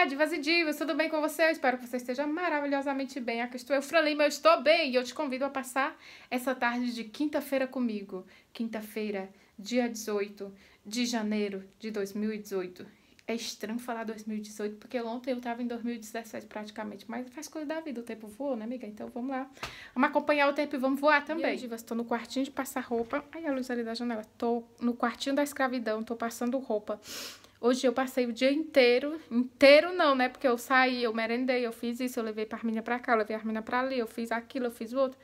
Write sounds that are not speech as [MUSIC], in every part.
Olá, divas e divas, tudo bem com você? Eu espero que você esteja maravilhosamente bem. Aqui estou eu, Franlima, eu estou bem e eu te convido a passar essa tarde de quinta-feira comigo. Quinta-feira, dia 18 de janeiro de 2018. É estranho falar 2018, porque ontem eu estava em 2017 praticamente, mas faz coisa da vida, o tempo voou, né, amiga? Então vamos lá. Vamos acompanhar o tempo e vamos voar também. divas, estou no quartinho de passar roupa. Ai, a luz ali da janela. Estou no quartinho da escravidão, estou passando roupa. Hoje eu passei o dia inteiro, inteiro não, né? Porque eu saí, eu merendei, eu fiz isso, eu levei a Arminha pra cá, eu levei a Arminha pra ali, eu fiz aquilo, eu fiz o outro.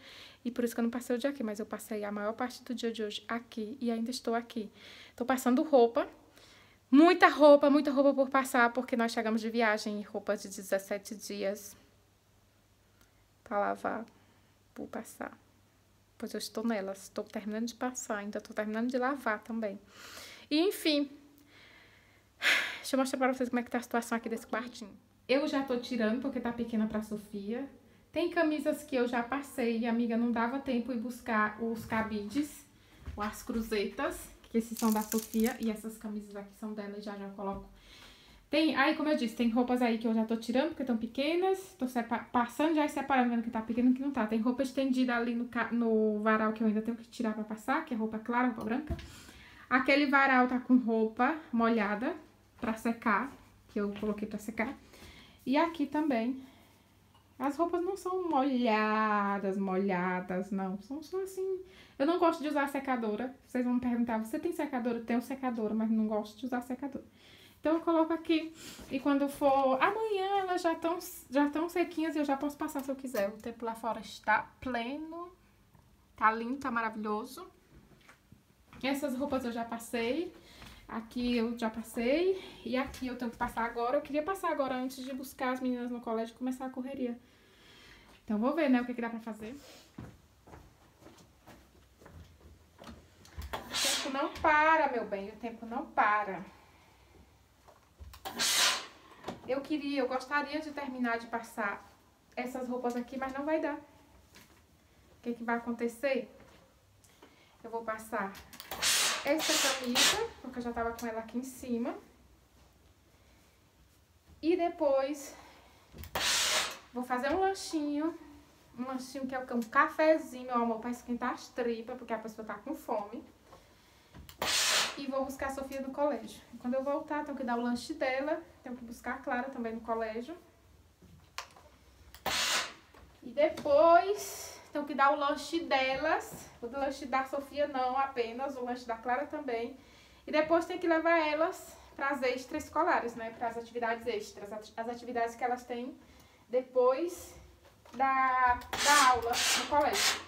E por isso que eu não passei o dia aqui, mas eu passei a maior parte do dia de hoje aqui e ainda estou aqui. Tô passando roupa, muita roupa, muita roupa por passar, porque nós chegamos de viagem, roupas de 17 dias pra lavar, por passar. Pois eu estou nelas, estou terminando de passar, ainda estou terminando de lavar também. E enfim, Deixa eu mostrar pra vocês como é que tá a situação aqui desse quartinho. Eu já tô tirando porque tá pequena pra Sofia. Tem camisas que eu já passei e amiga não dava tempo de buscar os cabides, ou as cruzetas, que esses são da Sofia e essas camisas aqui são dela e já já coloco. Tem, aí como eu disse, tem roupas aí que eu já tô tirando porque estão pequenas, tô passando já e separando, vendo que tá pequeno e que não tá. Tem roupa estendida ali no, no varal que eu ainda tenho que tirar pra passar, que é roupa clara, roupa branca. Aquele varal tá com roupa molhada, pra secar, que eu coloquei pra secar. E aqui também, as roupas não são molhadas, molhadas, não. São só assim... Eu não gosto de usar secadora. Vocês vão me perguntar, você tem secadora? Eu tenho secadora, mas não gosto de usar secadora. Então, eu coloco aqui. E quando for amanhã, elas já estão já tão sequinhas e eu já posso passar se eu quiser. O tempo lá fora está pleno. Tá lindo, tá maravilhoso. Essas roupas eu já passei. Aqui eu já passei e aqui eu tenho que passar agora. Eu queria passar agora antes de buscar as meninas no colégio e começar a correria. Então, vou ver, né, o que, que dá pra fazer. O tempo não para, meu bem. O tempo não para. Eu queria, eu gostaria de terminar de passar essas roupas aqui, mas não vai dar. O que, que vai acontecer? Eu vou passar essa camisa, porque eu já tava com ela aqui em cima. E depois vou fazer um lanchinho, um lanchinho que é um cafezinho, meu amor, pra esquentar as tripas, porque a pessoa tá com fome. E vou buscar a Sofia no colégio. E quando eu voltar, tenho que dar o lanche dela, tenho que buscar a Clara também no colégio. E depois tenho que dar o lanche delas. O lanche da Sofia não apenas, o lanche da Clara também. E depois tem que levar elas para as extraescolares, né? Para as atividades extras, as atividades que elas têm depois da, da aula no colégio.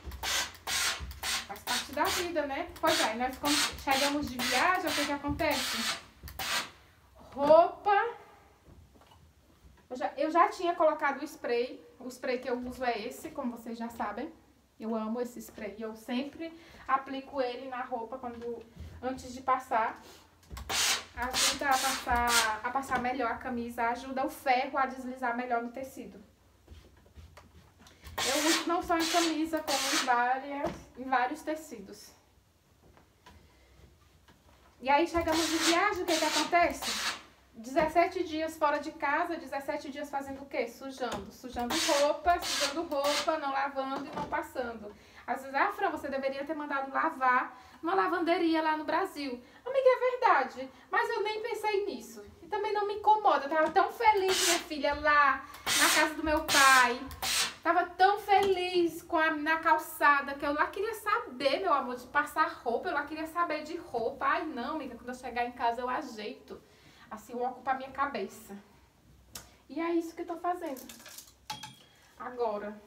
Faz parte da vida, né? Pois é, nós chegamos de viagem, o que que acontece? Roupa. Eu já, eu já tinha colocado o spray o spray que eu uso é esse, como vocês já sabem. Eu amo esse spray. Eu sempre aplico ele na roupa quando antes de passar. Ajuda a passar, a passar melhor a camisa, ajuda o ferro a deslizar melhor no tecido. Eu uso não só em camisa, como em, várias, em vários tecidos. E aí chegamos de viagem, o que que acontece? 17 dias fora de casa, 17 dias fazendo o quê? Sujando. Sujando roupa, sujando roupa, não lavando e não passando. Às vezes, ah, Fran, você deveria ter mandado lavar numa lavanderia lá no Brasil. Amiga, é verdade, mas eu nem pensei nisso. E também não me incomoda. Eu tava tão feliz, minha filha, lá na casa do meu pai. Tava tão feliz com a, na calçada que eu lá queria saber, meu amor, de passar roupa. Eu lá queria saber de roupa. Ai, não, amiga, quando eu chegar em casa eu ajeito. Assim a minha cabeça. E é isso que eu tô fazendo. Agora.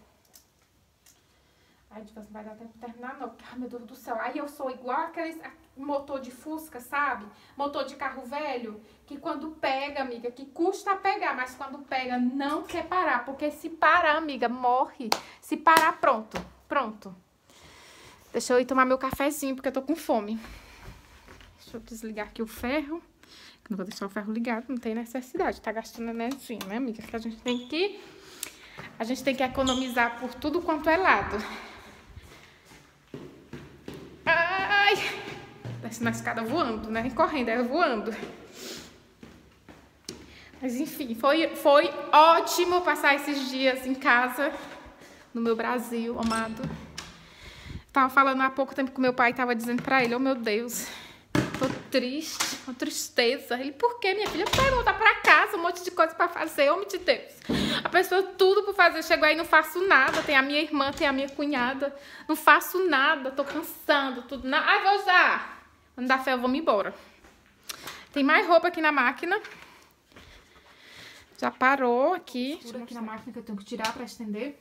Ai, tipo, não vai dar tempo de terminar não, porque, ai meu Deus do céu. Aí eu sou igual aqueles motor de Fusca, sabe? Motor de carro velho, que quando pega, amiga, que custa pegar, mas quando pega não quer parar, porque se parar, amiga, morre. Se parar, pronto, pronto. Deixa eu ir tomar meu cafezinho, porque eu tô com fome. Deixa eu desligar aqui o ferro. Não vou deixar o ferro ligado, não tem necessidade. Tá gastando energia, né, amiga? Que a gente tem que... A gente tem que economizar por tudo quanto é lado. Ai! Desce escada voando, né? Correndo, é voando. Mas enfim, foi, foi ótimo passar esses dias em casa, no meu Brasil, amado. Tava falando há pouco tempo com meu pai, tava dizendo pra ele, oh meu Deus, triste, uma tristeza. Ele, por quê, minha filha? Vai voltar pra casa, um monte de coisa pra fazer, homem de Deus. A pessoa tudo pra fazer, chegou aí, não faço nada. Tem a minha irmã, tem a minha cunhada. Não faço nada, tô cansando, tudo. Na... Ah, vou usar. Quando dá fé, eu vou me embora. Tem mais roupa aqui na máquina. Já parou aqui. aqui na máquina que eu tenho que tirar pra estender.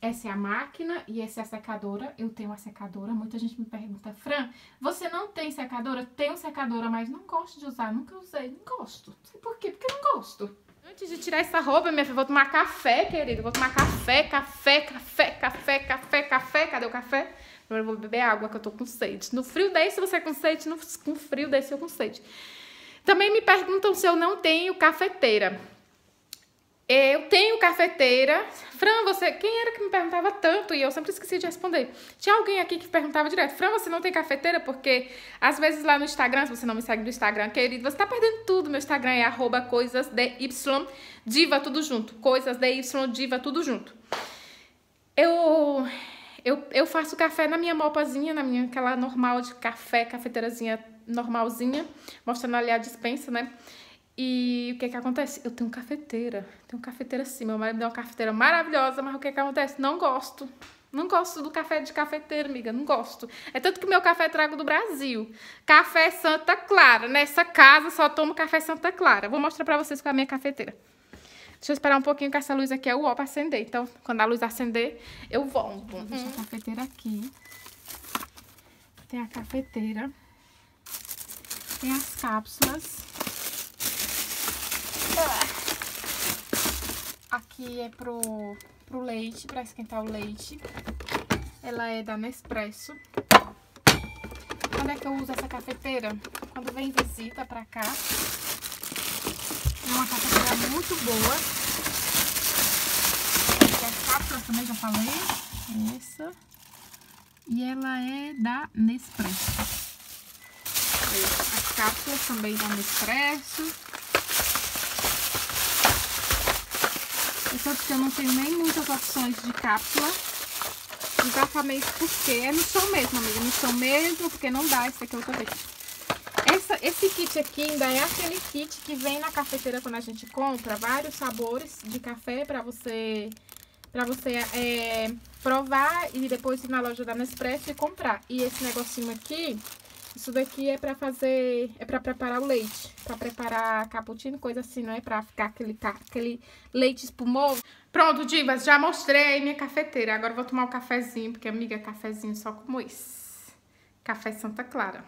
Essa é a máquina e essa é a secadora. Eu tenho a secadora. Muita gente me pergunta, Fran, você não tem secadora? Tenho secadora, mas não gosto de usar. Nunca usei. Não gosto. Não sei por quê, porque não gosto. Antes de tirar essa roupa, minha filha, vou tomar café, querido. Vou tomar café, café, café, café, café, café. Cadê o café? Eu vou beber água, que eu tô com sede. No frio desse você com sede, no com frio desse eu com sede. Também me perguntam se eu não tenho cafeteira. Eu tenho cafeteira. Fran, você. Quem era que me perguntava tanto? E eu sempre esqueci de responder. Tinha alguém aqui que perguntava direto: Fran, você não tem cafeteira? Porque às vezes lá no Instagram, se você não me segue no Instagram, querido, você tá perdendo tudo. Meu Instagram é arroba coisasdy, diva, tudo junto. Coisasdy, diva, tudo junto. Eu, eu, eu faço café na minha mopazinha, na minha aquela normal de café, cafeteirazinha normalzinha, mostrando ali a dispensa, né? E o que que acontece? Eu tenho cafeteira. Tenho cafeteira sim. Meu marido deu uma cafeteira maravilhosa, mas o que que acontece? Não gosto. Não gosto do café de cafeteira, amiga. Não gosto. É tanto que o meu café é trago do Brasil. Café Santa Clara. Nessa casa só tomo café Santa Clara. Vou mostrar pra vocês com a minha cafeteira. Deixa eu esperar um pouquinho que essa luz aqui é o ó pra acender. Então, quando a luz acender, eu volto. Vou deixar a cafeteira aqui. Tem a cafeteira. Tem as cápsulas. Aqui é pro, pro leite, para esquentar o leite. Ela é da Nespresso. Quando é que eu uso essa cafeteira? Quando vem visita pra cá. É uma cafeteira muito boa. Aqui é a cápsula também, já falei. Essa. E ela é da Nespresso. As cápsulas também da Nespresso. Porque eu não tenho nem muitas opções de cápsula. Exatamente porque é no chão mesmo, amiga. No chão mesmo, porque não dá. Esse aqui outra vez. Essa, esse kit aqui ainda é aquele kit que vem na cafeteira quando a gente compra vários sabores de café para você para você é, provar e depois ir na loja da Nespresso e comprar. E esse negocinho aqui isso daqui é pra fazer, é pra preparar o leite, pra preparar cappuccino, coisa assim, não é pra ficar aquele, aquele leite espumoso. Pronto, divas, já mostrei minha cafeteira. Agora vou tomar um cafezinho, porque, amiga, cafezinho só como esse. Café Santa Clara.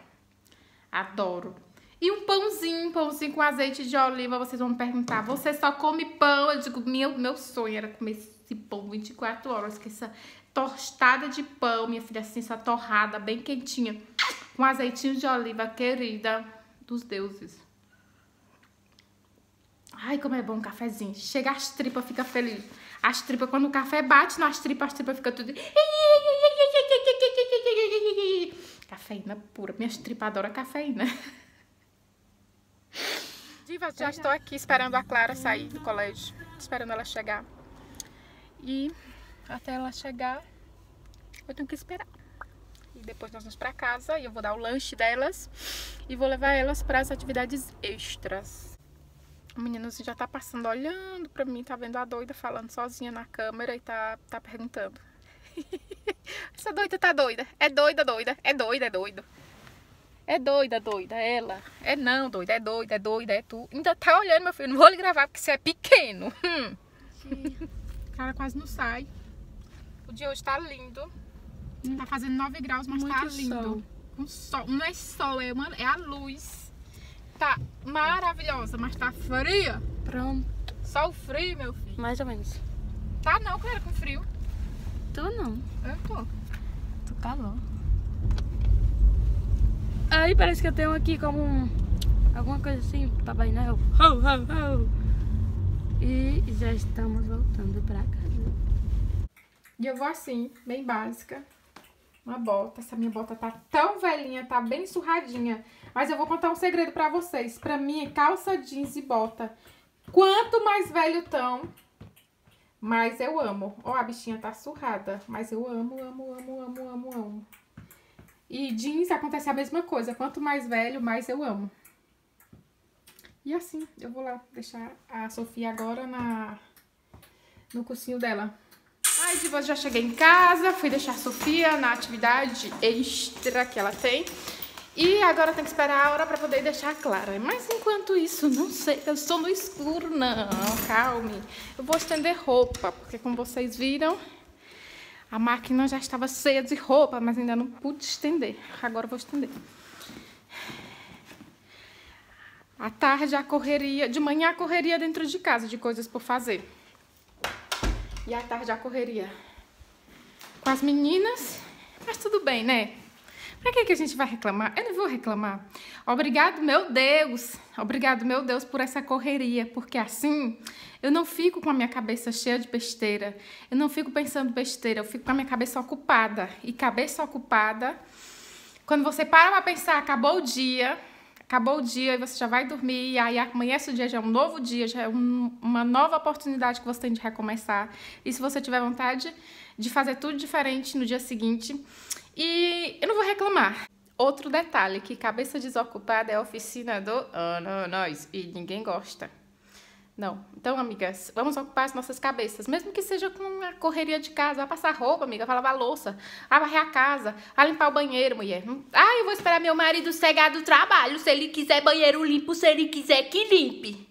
Adoro. E um pãozinho, pãozinho com azeite de oliva. Vocês vão me perguntar, você só come pão? Eu digo, meu, meu sonho era comer esse pão 24 horas, que essa tostada de pão, minha filha, assim, essa torrada bem quentinha com azeitinho de oliva querida dos deuses. Ai, como é bom um cafezinho. Chega as tripas, fica feliz. As tripas, quando o café bate nas tripas, as tripas ficam tudo... Cafeína pura. Minhas tripas adoram cafeína. Divas, já estou aqui esperando a Clara sair do colégio. Esperando ela chegar. E até ela chegar, eu tenho que esperar. E depois nós vamos para casa e eu vou dar o lanche delas e vou levar elas para as atividades extras. O menino já tá passando olhando pra mim, tá vendo a doida falando sozinha na câmera e tá, tá perguntando. [LAUGHS] Essa doida tá doida. É doida, doida. É doida, é doido. É doida, doida, ela. É não, doida, é doida, é doida, é tu. Ainda tá olhando, meu filho. Não vou lhe gravar porque você é pequeno. [LAUGHS] Hum. O cara quase não sai. O dia hoje tá lindo. Tá fazendo 9 graus, mas Muito tá lindo. Sol. Um sol. Não é sol, é, uma, é a luz. Tá maravilhosa, mas tá fria. Pronto. Sol frio, meu filho. Mais ou menos. Tá não, claro, com frio. Tu não. Eu tô. Tu calor. Aí parece que eu tenho aqui como um, alguma coisa assim, Papai Noel. Ho, ho, ho. E já estamos voltando pra casa. E eu vou assim, bem básica uma bota. Essa minha bota tá tão velhinha, tá bem surradinha. Mas eu vou contar um segredo pra vocês. Pra mim, calça jeans e bota Quanto mais velho tão, mais eu amo. Ó, a bichinha tá surrada, mas eu amo, amo, amo, amo, amo, amo. E jeans acontece a mesma coisa. Quanto mais velho, mais eu amo. E assim, eu vou lá deixar a Sofia agora na, no cursinho dela. Ai, Divas, já cheguei em casa, fui deixar a Sofia na atividade extra que ela tem. E agora tem que esperar a hora pra poder deixar a Clara. Mas enquanto isso, não sei, eu estou no escuro, não, calme. Eu vou estender roupa, porque como vocês viram, a máquina já estava cheia de roupa, mas ainda não pude estender. Agora eu vou estender. À tarde a correria, de manhã a correria dentro de casa, de coisas por fazer. E à tarde a correria com as meninas. Mas tudo bem, né? Pra que, que a gente vai reclamar? Eu não vou reclamar. Obrigado, meu Deus. Obrigado, meu Deus, por essa correria. Porque assim eu não fico com a minha cabeça cheia de besteira. Eu não fico pensando besteira. Eu fico com a minha cabeça ocupada. E cabeça ocupada, quando você para pra pensar, acabou o dia. Acabou o dia e você já vai dormir, e aí amanhece o dia, já é um novo dia, já é um, uma nova oportunidade que você tem de recomeçar. E se você tiver vontade de fazer tudo diferente no dia seguinte, e eu não vou reclamar. Outro detalhe, que cabeça desocupada é a oficina do oh, não, nós, e ninguém gosta. Não. Então, amigas, vamos ocupar as nossas cabeças, mesmo que seja com a correria de casa, a passar roupa, amiga, a lavar a louça, a varrer a casa, a limpar o banheiro, mulher. Ah, eu vou esperar meu marido cegar do trabalho, se ele quiser banheiro limpo, se ele quiser que limpe.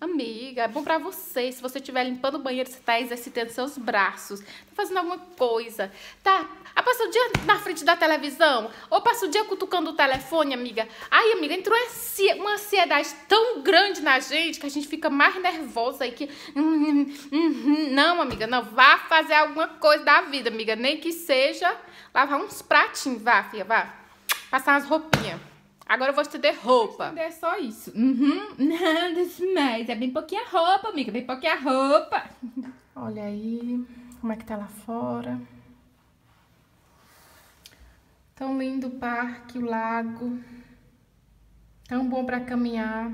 Amiga, é bom pra você. Se você estiver limpando o banheiro, você tá exercitando seus braços, tá fazendo alguma coisa, tá? Ah, passa o dia na frente da televisão, ou passa o dia cutucando o telefone, amiga. Ai, amiga, entrou uma ansiedade tão grande na gente que a gente fica mais nervosa e que. Não, amiga, não. Vá fazer alguma coisa da vida, amiga. Nem que seja lavar uns pratinhos, vá, filha, vá. Passar umas roupinhas. Agora eu vou estender roupa. Estender é só isso. Uhum. [LAUGHS] Nada mais. É bem pouquinha roupa, amiga. Bem pouquinha roupa. Olha aí como é que tá lá fora. Tão lindo o parque, o lago. Tão bom pra caminhar.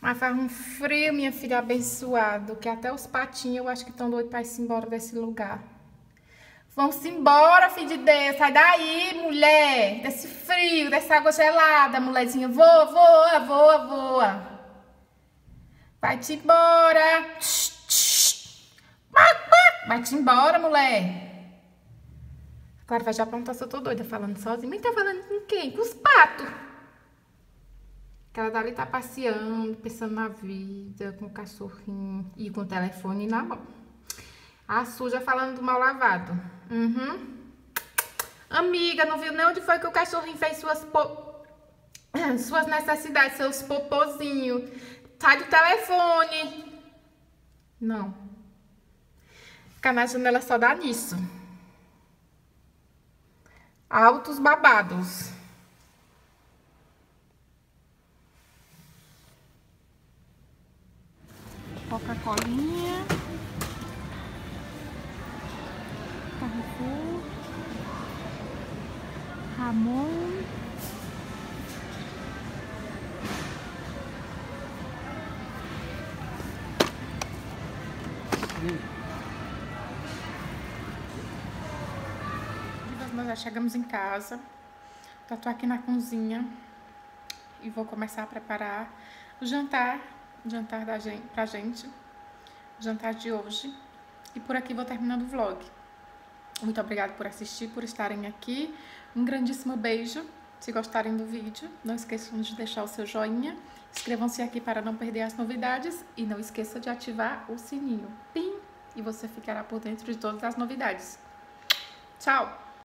Mas faz um frio, minha filha, abençoado. Que até os patinhos eu acho que estão doidos pra ir embora desse lugar. Vamos embora, filho de Deus. Sai daí, mulher. Desse frio, dessa água gelada, mulherzinha. Voa, voa, voa, voa. Vai-te embora. Vai-te embora, mulher. Claro, vai já perguntar se eu tô doida falando sozinha. Mas tá falando com quem? Com os patos. Aquela dali tá passeando, pensando na vida, com o cachorrinho e com o telefone na mão. A suja falando do mal lavado. Uhum. Amiga, não viu nem onde foi que o cachorrinho fez suas po... [COUGHS] suas necessidades, seus popozinhos. Sai do telefone. Não. Ficar na janela só dá nisso. Altos babados. Coca-Colinha. Carrefour, Ramon. Nós já chegamos em casa. Já tô aqui na cozinha e vou começar a preparar o jantar, o jantar da gente, pra gente, o jantar de hoje. E por aqui vou terminando o vlog. Muito obrigada por assistir, por estarem aqui. Um grandíssimo beijo. Se gostarem do vídeo, não esqueçam de deixar o seu joinha. Inscrevam-se aqui para não perder as novidades. E não esqueça de ativar o sininho. Pim! E você ficará por dentro de todas as novidades. Tchau!